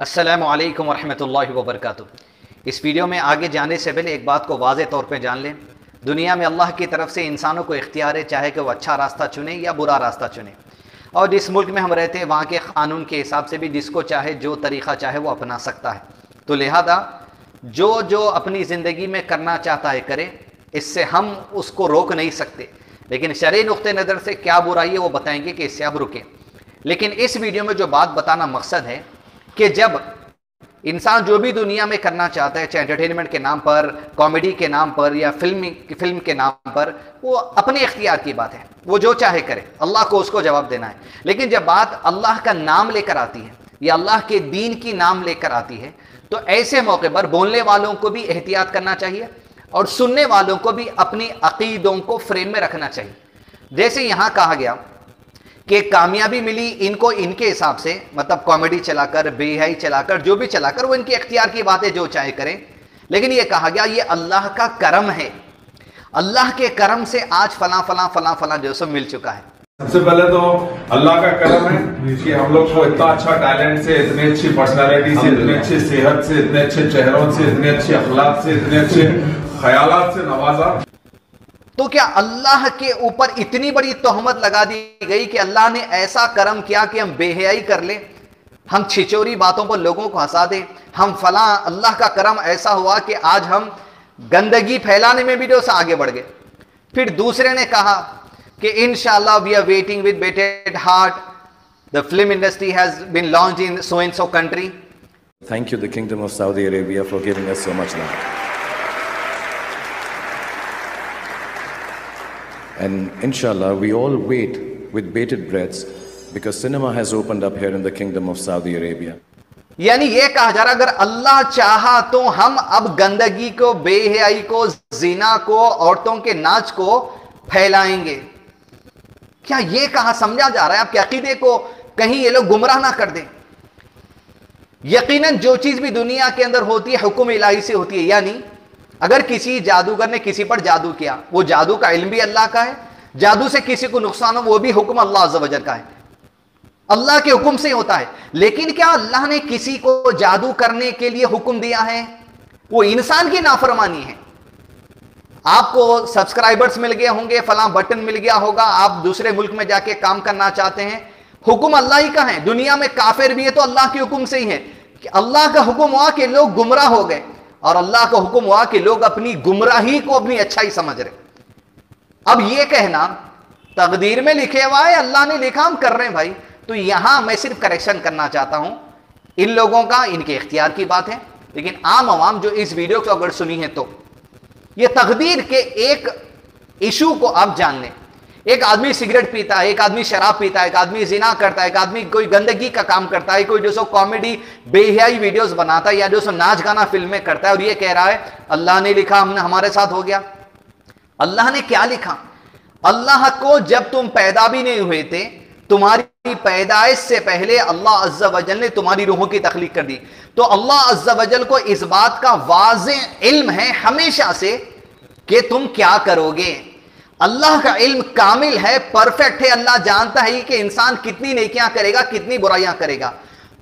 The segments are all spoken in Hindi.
असलकम वरहमल वबरक इस वीडियो में आगे जाने से पहले एक बात को वाज तौर पर जान लें। दुनिया में अल्लाह की तरफ़ से इंसानों को इख्तियार है, चाहे कि वो अच्छा रास्ता चुने या बुरा रास्ता चुने। और जिस मुल्क में हम रहते हैं, वहाँ के क़ानून के हिसाब से भी जिसको चाहे, जो तरीक़ा चाहे, वो अपना सकता है। तो लिहाजा जो जो अपनी ज़िंदगी में करना चाहता है, करे। इससे हम उसको रोक नहीं सकते। लेकिन शरी नुक़ नज़र से क्या बुराई है, वो बताएँगे कि इससे अब रुकें। लेकिन इस वीडियो में जो बात बताना मकसद है कि जब इंसान जो भी दुनिया में करना चाहता है, चाहे एंटरटेनमेंट के नाम पर कॉमेडी के नाम पर, या फ़िल्म फ़िल्म के नाम पर, वो अपने इख्तियार की बात है। वो जो चाहे करे, अल्लाह को उसको जवाब देना है। लेकिन जब बात अल्लाह का नाम लेकर आती है, या अल्लाह के दीन की नाम लेकर आती है तो ऐसे मौके पर बोलने वालों को भी एहतियात करना चाहिए, और सुनने वालों को भी अपनी अकीदों को फ्रेम में रखना चाहिए। जैसे यहाँ कहा गया कि कामयाबी मिली इनको इनके हिसाब से मतलब कॉमेडी चलाकर बेहाई चलाकर, जो भी चलाकर, वो इनकी अख्तियार की बातें जो चाहे करें। लेकिन ये कहा गया, ये अल्लाह का करम है। अल्लाह के करम से आज फला फला फला फला जो सब मिल चुका है। सबसे पहले तो अल्लाह का करम है। कि हम लोग को इतना अच्छा टैलेंट से, इतनी अच्छी पर्सनालिटी से, इतनी अच्छी सेहत से, इतने अच्छे चेहरों से, इतने अच्छे अखलाक से, इतने अच्छे ख्याल से नवाजा। तो क्या अल्लाह के ऊपर इतनी बड़ी तोहमत लगा दी गई कि अल्लाह ने ऐसा कर्म किया कि हम बेहयाई कर ले? हम छिचोरी बातों पर लोगों को हंसा दें। हम फला अल्लाह का करम ऐसा हुआ कि आज हम गंदगी फैलाने में भी जो आगे बढ़ गए। फिर दूसरे ने कहा कि in we are waiting with bated heart the film industry has been launch in so in so country thank you the Kingdom of Saudi Arabia, for giving us so much love. And inshallah, we all wait with bated breaths because cinema has opened up here in the Kingdom of Saudi Arabia. यानी ये कहा जा रहा अगर अल्लाह चाहा तो हम अब गंदगी को बेहयाई को जीना को औरतों के नाच को फैलाएँगे। क्या ये कहा समझा जा रहा है? आपके अकीदे को कहीं ये लोग गुमराह ना कर दें। यकीनन जो चीज़ भी दुनिया के अंदर होती है हुक्म इलाही से होती है यानी अगर किसी जादूगर ने किसी पर जादू किया, वो जादू का इल्म भी अल्लाह का है, जादू से किसी को नुकसान हो, वो भी हुक्म अल्लाह वजल का है। अल्लाह के हुक्म से होता है। लेकिन क्या अल्लाह ने किसी को जादू करने के लिए हुक्म दिया है? वो इंसान की नाफरमानी है। आपको सब्सक्राइबर्स मिल गए होंगे, फला बटन मिल गया होगा, आप दूसरे मुल्क में जाके काम करना चाहते हैं। हुक्म अल्लाह ही का है। दुनिया में काफिर भी है तो अल्लाह के हुक्म से ही है। अल्लाह का हुक्म हुआ कि लोग गुमराह हो गए। और अल्लाह का हुक्म हुआ कि लोग अपनी गुमराही को अपनी अच्छाई समझ रहे। अब यह कहना, तकदीर में लिखे हुआ है, अल्लाह ने लिखा हम कर रहे हैं भाई। तो यहाँ मैं सिर्फ़ करेक्शन करना चाहता हूँ। इन लोगों का, इनके इख्तियार की बात है। लेकिन आम आवाम जो इस वीडियो को अगर सुनी है तो। यह तकदीर के एक इशू को आप जान लें। एक आदमी सिगरेट पीता है, एक आदमी शराब पीता है, एक आदमी जिना करता है, एक आदमी कोई गंदगी का काम करता है, कोई जो सो कॉमेडी बेहियाई वीडियोस बनाता है या जो सो नाच गाना फ़िल्में करता है और ये कह रहा है, अल्लाह ने लिखा, हमने हमारे साथ हो गया। अल्लाह ने क्या लिखा? अल्लाह को जब तुम पैदा भी नहीं हुए थे, तुम्हारी पैदाइश से पहले अल्लाह अज्जा वजल ने तुम्हारी रूहों की तखलीक कर दी। तो अल्लाह अज्जा वजल को इस बात का वाज इल्म है हमेशा से कि तुम क्या करोगे? अल्लाह का इल्म कामिल है, परफेक्ट है, अल्लाह जानता है कि इंसान कितनी नेकियाँ करेगा, कितनी बुराइयाँ करेगा।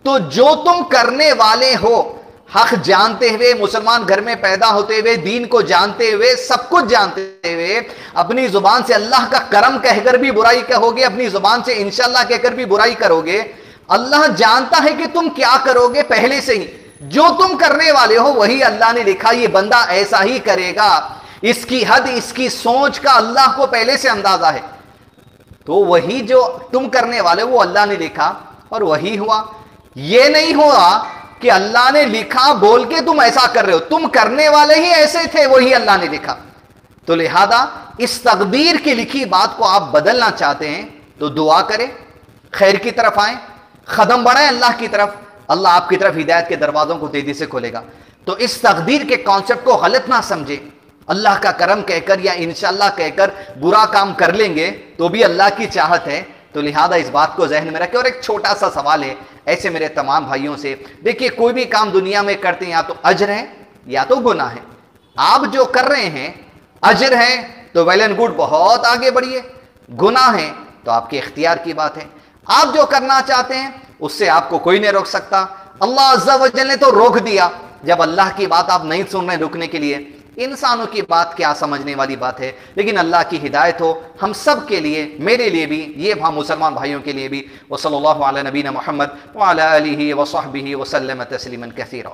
तो जो तुम करने वाले हो, हक जानते हुए, मुसलमान घर में पैदा होते हुए, दीन को जानते हुए, सब कुछ जानते हुए, अपनी ज़ुबान से अल्लाह का करम कहकर भी बुराई कहोगे, अपनी ज़ुबान से इंशाल्लाह कहकर भी बुराई करोगे, अल्लाह जानता है कि तुम क्या करोगे पहले से ही। जो तुम करने वाले हो, वही अल्लाह ने लिखा, ये बंदा ऐसा ही करेगा। इसकी हद, इसकी सोच का अल्लाह को पहले से अंदाज़ा है। तो वही जो तुम करने वाले वो अल्लाह ने लिखा और वही हुआ। ये नहीं हुआ कि अल्लाह ने लिखा, बोल के तुम ऐसा कर रहे हो। तुम करने वाले ही ऐसे थे, वही अल्लाह ने लिखा। तो लिहाजा, इस तकदीर की लिखी बात को आप बदलना चाहते हैं तो दुआ करें, खैर की तरफ़ आए कदम बढ़ाएँ अल्लाह की तरफ़। अल्लाह आपकी तरफ़ हिदायत के दरवाजों को तेज़ी से खोलेगा। तो इस तकदीर के कॉन्सेप्ट को गलत ना समझे। अल्लाह का करम कहकर या इनशाला कहकर बुरा काम कर लेंगे तो भी अल्लाह की चाहत है। तो लिहाजा इस बात को जहन में रखें। और एक छोटा सा सवाल है ऐसे मेरे तमाम भाइयों से, देखिए कोई भी काम दुनिया में करते हैं, या तो अजर है, या तो गुना है। आप जो कर रहे हैं, अजर है तो वेल एंड गुड, बहुत आगे बढ़िए। गुना है तो आपके इख्तियार की बात है। आप जो करना चाहते हैं, उससे आपको कोई नहीं रोक सकता। अल्लाह ने तो रोक दिया। जब अल्लाह की बात आप नहीं सुन रहे रुकने के लिए इंसानों की बात क्या समझने वाली बात है? लेकिन अल्लाह की हिदायत हो, हम सब के लिए, मेरे लिए भी, ये वहाँ मुसलमान भाइयों के लिए भी। वसल नबीन महमद वाली वसहबी वसलम तसलीमन कसीरा।